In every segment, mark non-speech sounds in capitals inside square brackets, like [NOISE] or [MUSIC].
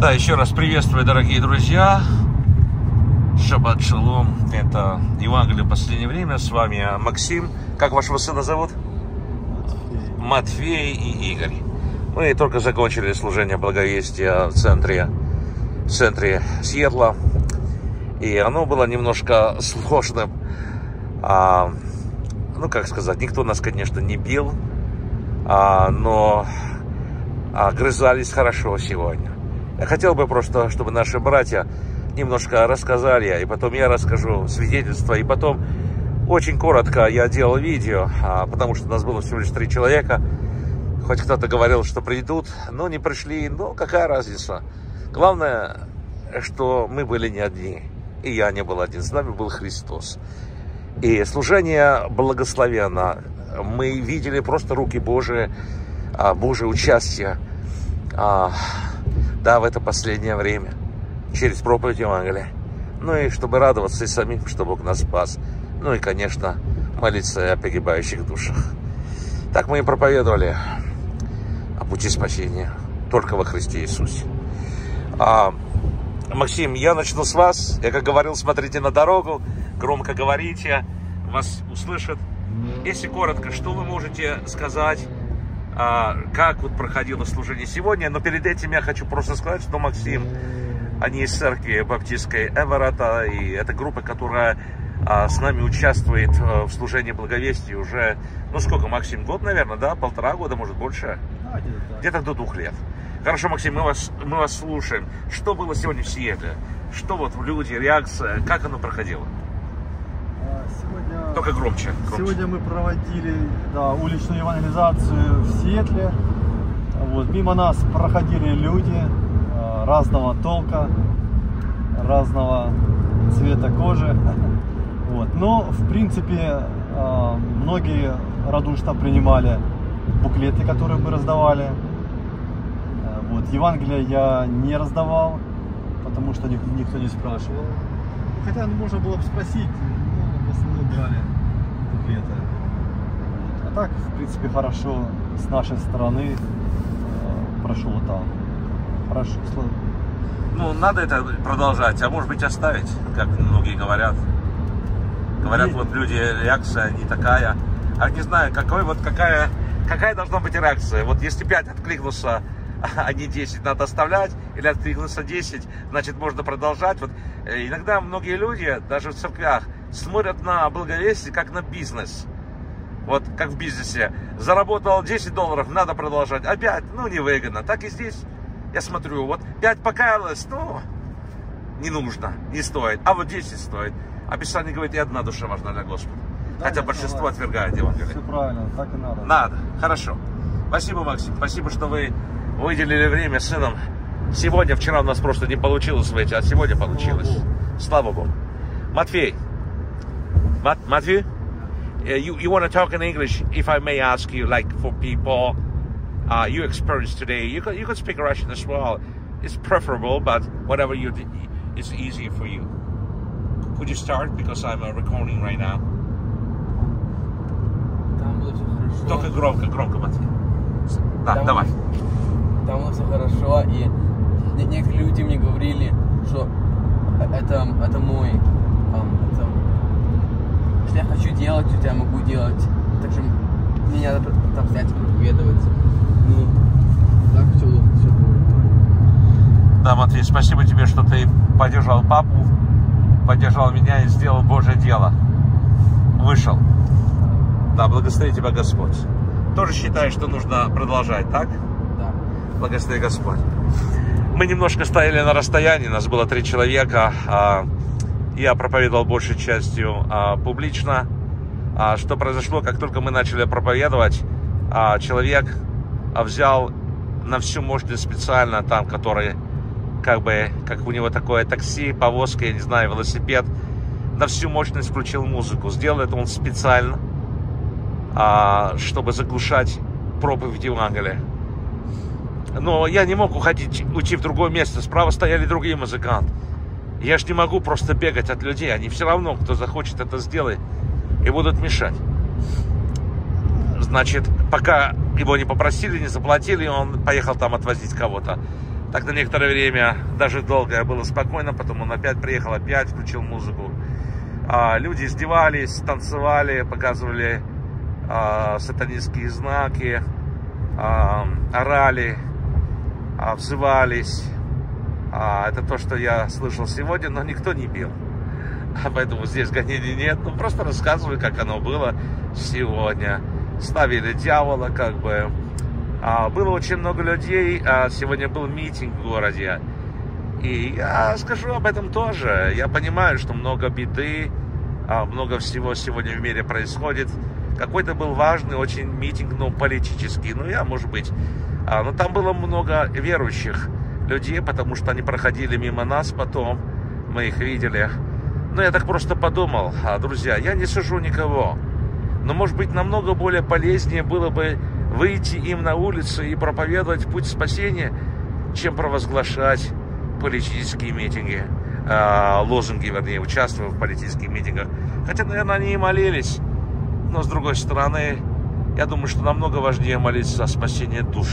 Да, еще раз приветствую, дорогие друзья. Шаббат шалом. Это Евангелие в последнее время. С вами Максим. Как вашего сына зовут? Матфей и Игорь. Мы только закончили служение благовестия в центре, в центре Сиэтла. И оно было немножко сложным. А, ну, как сказать, никто нас, конечно, не бил. А, но огрызались хорошо сегодня. Я хотел бы просто, чтобы наши братья немножко рассказали, и потом я расскажу свидетельство, и потом очень коротко я делал видео, а, потому что нас было всего лишь три человека. Хоть кто-то говорил, что придут, но не пришли, но какая разница. Главное, что мы были не одни, и я не был один, с нами был Христос. И служение благословенно. Мы видели просто руки Божии, а, Божие участие, а, да, в это последнее время через проповедь Евангелия. Ну и чтобы радоваться и самим, что Бог нас спас. Ну и, конечно, молиться о погибающих душах. Так мы и проповедовали о пути спасения только во Христе Иисусе. А, Максим, я начну с вас. Я, как говорил, смотрите на дорогу, громко говорите, вас услышат. Если коротко, что вы можете сказать как вот проходило служение сегодня. Но перед этим я хочу просто сказать, что Максим, они из церкви баптистской Эверата, и это группа, которая а, с нами участвует а, в служении благовестия уже, ну сколько, Максим, год, наверное, да? Полтора года, может, больше? где-то, до двух лет. Хорошо, Максим, мы вас, мы вас слушаем. Что было сегодня в Сиэтле? Что вот люди, реакция, как оно проходило? Только громче, громче. Сегодня мы проводили да, уличную евангелизацию в Сиэтле. Вот, мимо нас проходили люди э, разного толка, разного цвета кожи. [LAUGHS] Вот. Но, в принципе, э, многие радушно принимали буклеты, которые мы раздавали. Э, вот. Евангелие я не раздавал, потому что никто не спрашивал. Хотя можно было бы спросить, брали буклеты. А так, в принципе, хорошо с нашей стороны э, прошло там. Хорошо. Ну, надо это продолжать, а может быть оставить, как многие говорят. Говорят, И... вот люди, реакция не такая. А не знаю, какой вот какая, какая должна быть реакция. Вот если 5 откликнулся, [LAUGHS] а не 10 надо оставлять, или откликнулся 10, значит можно продолжать. Вот э, иногда многие люди, даже в церквях, смотрят на благовестие как на бизнес. Вот как в бизнесе. Заработал 10 долларов, надо продолжать. Опять, ну, невыгодно. Так и здесь. Я смотрю, вот 5 покаялось, ну, не нужно, не стоит. А вот 10 стоит. Описание говорит, и одна душа важна для Господа. Да, Хотя большинство согласен. отвергает Евангелие. Все правильно, так и надо. Надо, хорошо. Спасибо, Максим. Спасибо, что вы выделили время с сыном. Сегодня, вчера у нас просто не получилось выйти, а сегодня получилось. Слава Богу. Матфей, Mat Matthew, uh, you, you want to talk in English, if I may ask you, like for people uh, you experienced today, you could, you could speak Russian as well. It's preferable, but whatever you it's easier for you. Could you start? Because I'm uh, recording right now. Там было все хорошо. Только громко, громко, Матвей. Да, там, давай. Там было все хорошо, и некоторые люди мне говорили, что это, это мой, это что я хочу делать, что я могу делать. Так что мне надо там взять проповедовать. Ну, так все, все Да, Матвей, спасибо тебе, что ты поддержал папу, поддержал меня и сделал Божье дело. Вышел. Да, благослови тебя Господь. Тоже считаешь, что нужно продолжать, так? Да. Благослови Господь. Мы немножко стояли на расстоянии, нас было три человека. Я проповедовал большей частью а, публично. А, что произошло, как только мы начали проповедовать, а, человек а, взял на всю мощность специально там, который как бы, как у него такое такси, повозка, я не знаю, велосипед, на всю мощность включил музыку. Сделал это он специально, а, чтобы заглушать проповедь Евангелия. Но я не мог уходить, уйти в другое место. Справа стояли другие музыканты. Я ж не могу просто бегать от людей. Они все равно, кто захочет это сделать, и будут мешать. Значит, пока его не попросили, не заплатили, он поехал там отвозить кого-то. Так на некоторое время, даже долгое было спокойно, потом он опять приехал, опять включил музыку. А, люди издевались, танцевали, показывали а, сатанинские знаки, а, орали, а, взывались. А, это то, что я слышал сегодня, но никто не пил. А [LAUGHS] поэтому здесь гонений нет. Ну, просто рассказываю, как оно было сегодня. Ставили дьявола, как бы. А, было очень много людей. А, сегодня был митинг в городе. И я скажу об этом тоже. Я понимаю, что много беды, а, много всего сегодня в мире происходит. Какой-то был важный очень митинг, ну, политический. Ну, я, может быть. А, но там было много верующих людей, потому что они проходили мимо нас потом. Мы их видели. Но я так просто подумал, а, друзья, я не сужу никого. Но, может быть, намного более полезнее было бы выйти им на улицу и проповедовать путь спасения, чем провозглашать политические митинги, э, лозунги, вернее, участвуя в политических митингах. Хотя, наверное, они и молились. Но, с другой стороны, я думаю, что намного важнее молиться за спасение душ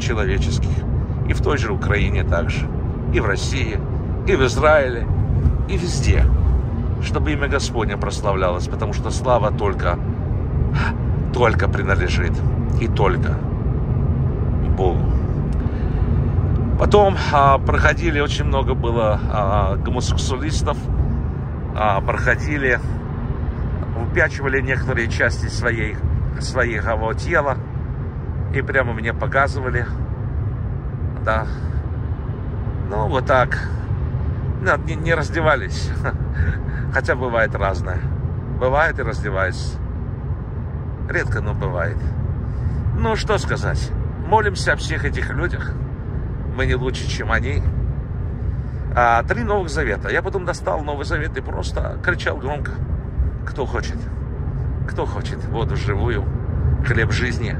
человеческих. И в той же Украине также, и в России, и в Израиле, и везде. Чтобы имя Господне прославлялось, потому что слава только, только принадлежит и только Богу. Потом а, проходили, очень много было а, гомосексуалистов, а, проходили, выпячивали некоторые части своей, своего тела и прямо мне показывали, да, ну вот так, не, не раздевались, [LAUGHS] хотя бывает разное, бывает и раздеваются, редко, но бывает. Ну, что сказать. Молимся о всех этих людях. Мы не лучше, чем они. А, три Новых Завета. Я потом достал Новый Завет и просто кричал громко. Кто хочет? Кто хочет воду живую, хлеб жизни?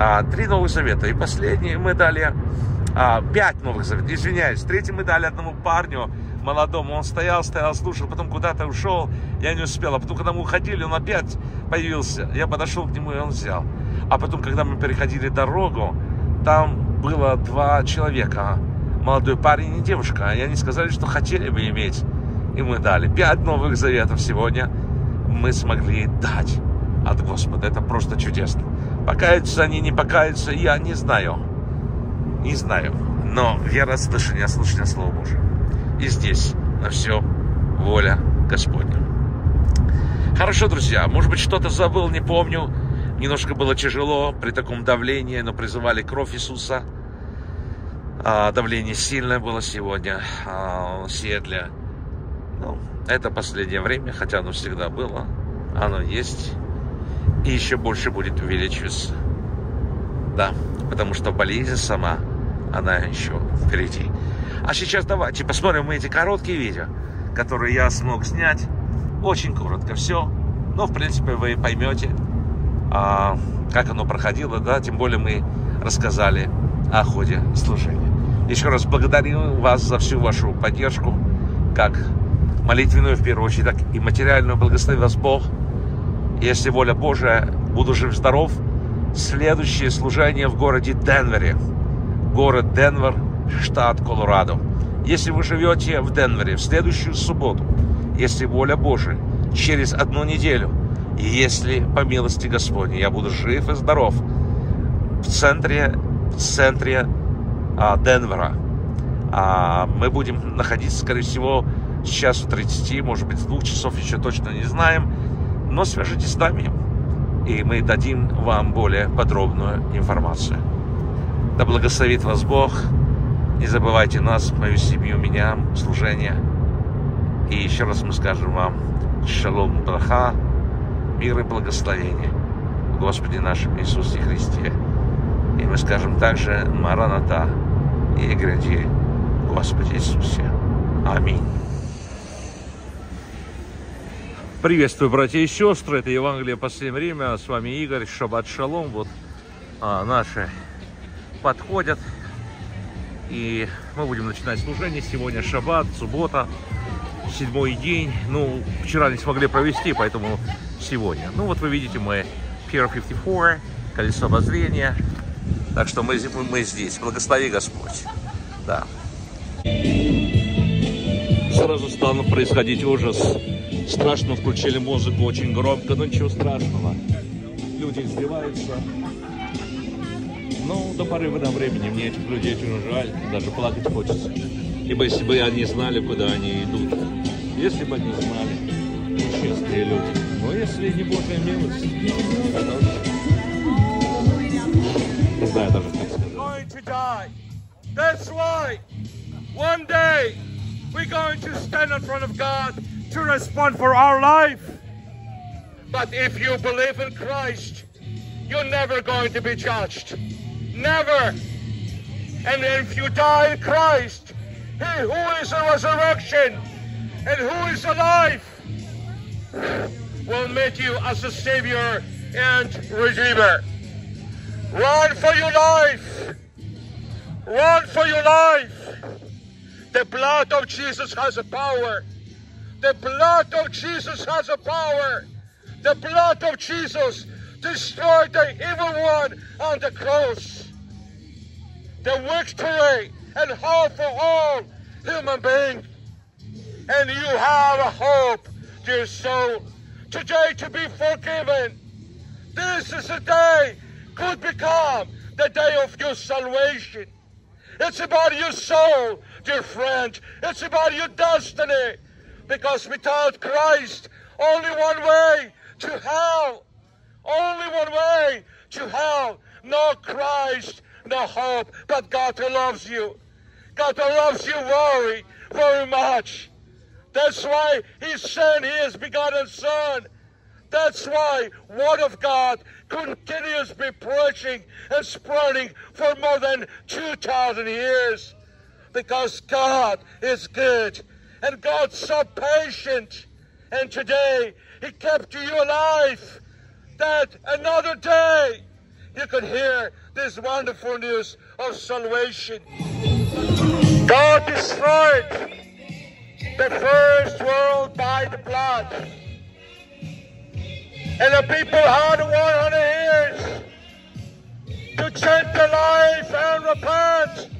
А, три Новых Завета. И последние мы дали а, пять Новых Заветов. Извиняюсь. Третий мы дали одному парню молодому. Он стоял, стоял, слушал, потом куда-то ушел. Я не успел. А потом, когда мы уходили, он опять появился. Я подошел к нему, и он взял. А потом, когда мы переходили дорогу, там было два человека, молодой парень и девушка. И они сказали, что хотели бы иметь. И мы дали. Пять новых заветов сегодня мы смогли дать от Господа. Это просто чудесно. Покаются они, не покаются, я не знаю. Не знаю. Но вера слышания, слышания Слова Божьего. И здесь на все воля Господня. Хорошо, друзья. Может быть, что-то забыл, не помню. Немножко было тяжело при таком давлении, но призывали кровь Иисуса. А, давление сильное было сегодня а, в Сиэтле. Ну, это последнее время, хотя оно всегда было. Оно есть. И еще больше будет увеличиваться. Да, потому что болезнь сама, она еще впереди. А сейчас давайте посмотрим мы эти короткие видео, которые я смог снять. Очень коротко все. Но, в принципе, вы поймете, а, как оно проходило, да, тем более мы рассказали о ходе служения. Еще раз благодарю вас за всю вашу поддержку, как молитвенную в первую очередь, так и материальную. Благослови вас Бог. Если воля Божия, буду жив-здоров. Следующее служение в городе Денвере. Город Денвер, штат Колорадо. Если вы живете в Денвере в следующую субботу, если воля Божия, через одну неделю – и если, по милости Господней, я буду жив и здоров в центре, в центре а, Денвера, а, мы будем находиться, скорее всего, с часу 30, может быть, с двух часов, еще точно не знаем. Но свяжитесь с нами, и мы дадим вам более подробную информацию. Да благословит вас Бог. Не забывайте нас, мою семью, меня, служение. И еще раз мы скажем вам шалом браха, мир и благословение в Господе нашем Иисусе Христе. И мы скажем также Мараната и гради Господи Иисусе. Аминь. Приветствую, братья и сестры. Это Евангелие по последнее время. С вами Игорь, Шаббат Шалом. Вот а, наши подходят. И мы будем начинать служение. Сегодня Шаббат, суббота, седьмой день. Ну, вчера не смогли провести, поэтому сегодня. Ну вот вы видите мы Pier 54, колесо обозрения. Так что мы, мы здесь. Благослови Господь. Да. Сразу стал происходить ужас. Страшно включили музыку очень громко, но ничего страшного. Люди издеваются. Ну, до поры до времени мне этих людей очень жаль, даже плакать хочется. Ибо если бы они знали, куда они идут, если бы они знали, несчастные люди. Но если не Божья милость, не знаю даже как сказать. We're going to stand in front of God to respond for our life. But if you believe in Christ, you're never going to be judged. Never. And if you die in Christ, He who is a resurrection and who is alive will meet you as a Savior and Redeemer. Run for your life. Run for your life. The blood of Jesus has a power. The blood of Jesus has a power. The blood of Jesus destroyed the evil one on the cross the victory and hope for all human beings. And you have a hope, dear soul, today to be forgiven. This is a day could become the day of your salvation. It's about your soul, dear friend. It's about your destiny. Because without Christ, only one way to hell. Only one way to hell. No Christ, no hope, but God loves you. God loves you very, very much. That's why He sent His begotten Son. That's why Word of God continues to be preaching and spreading for more than 2,000 years. Because God is good and God's so patient. And today He kept you alive that another day you could hear this wonderful news of salvation. God destroyed the first world by the blood. And the people had 100 years to change their life and repent.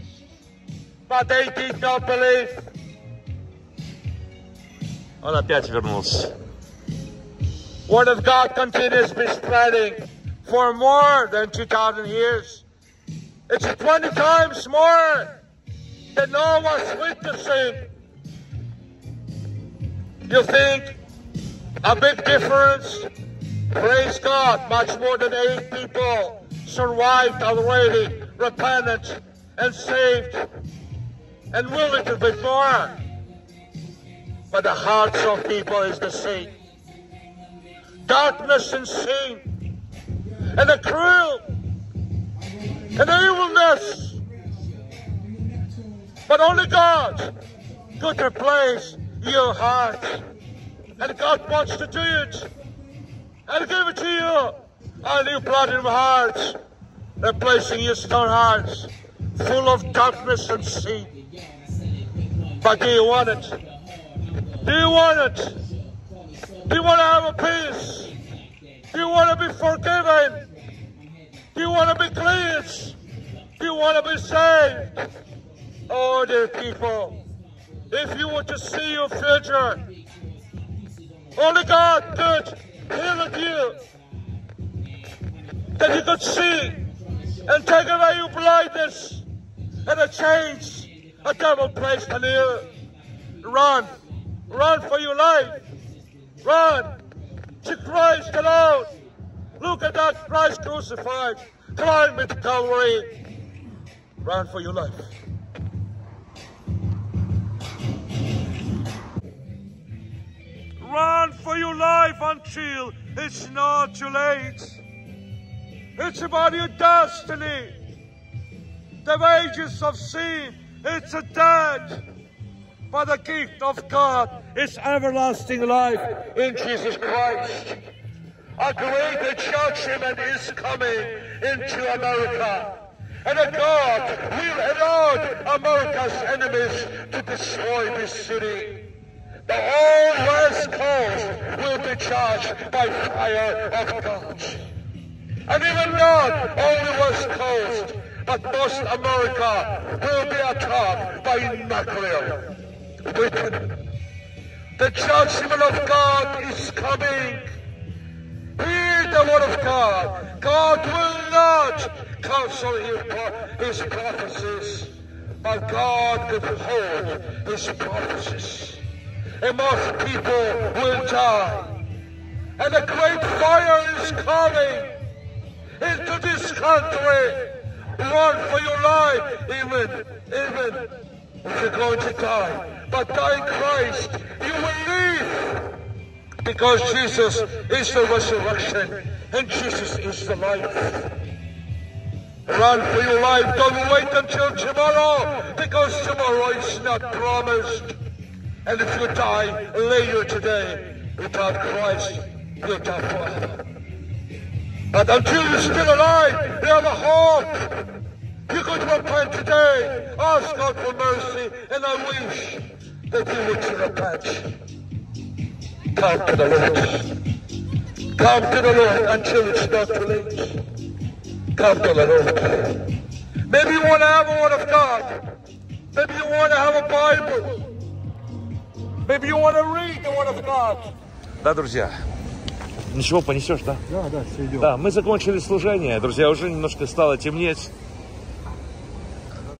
But they did not believe. Он опять вернулся. Word of God continues to be spreading for more than 2,000 years. It's 20 times more than no one's witnessing. You think a big difference? Praise God, much more than eight people survived already, repentant and saved, and willing to be more. But the hearts of people is the same. Darkness and sin, and the cruel, and the evilness. But only God could replace your heart. And God wants to do it. And give it to you. A new platinum heart. Replacing your stone hearts. Full of darkness and sin. But do you want it? Do you want it? Do you want to have a peace? Do you want to be forgiven? Do you want to be cleansed? Do you want to be saved? Oh, dear people, if you want to see your future, only God could heal you. That you could see and take away your blindness and a change a devil placed on you. Run. Run for your life. Run to Christ alone. Look at that Christ crucified. Climb into Calvary. Run for your life. Run for your life until it's not too late. It's about your destiny. The wages of sin, it's a death. But the gift of God is everlasting life in Jesus Christ. A greater judgment is coming into America. And a God will allow America's enemies to destroy this city. The whole West Coast will be charged by fire of God. And even not only West Coast, but most America will be attacked by nuclear The judgment of God is coming. Hear the word of God. God will not cancel his prophecies, but God will hold his prophecies. And most people will die. And a great fire is coming into this country. Run for your life, even, even if you're going to die. But die Christ, you will live. Because Jesus is the resurrection and Jesus is the life. Run for your life. Don't wait until tomorrow because tomorrow is not promised. And if you die later today without Christ, you'll die forever. But until you're still alive, you have a hope. You could repent today. Ask God for mercy, and I wish that you would repent. Come to the Lord. Come to the Lord until it's not too late. Come to the Lord. Maybe you want to have a word of God. Maybe you want to have a Bible. Maybe you want to read the word of God. Да, друзья? Ничего, понесешь, да? Да, да, все идем. Да, мы закончили служение, друзья, уже немножко стало темнеть.